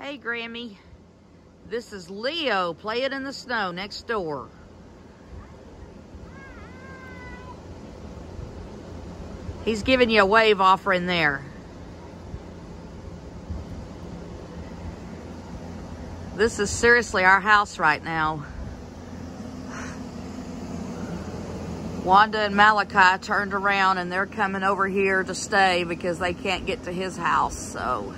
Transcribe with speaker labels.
Speaker 1: Hey, Grammy. This is Leo. Play it in the snow next door. He's giving you a wave offering there. This is seriously our house right now. Wanda and Malachi turned around and they're coming over here to stay because they can't get to his house. So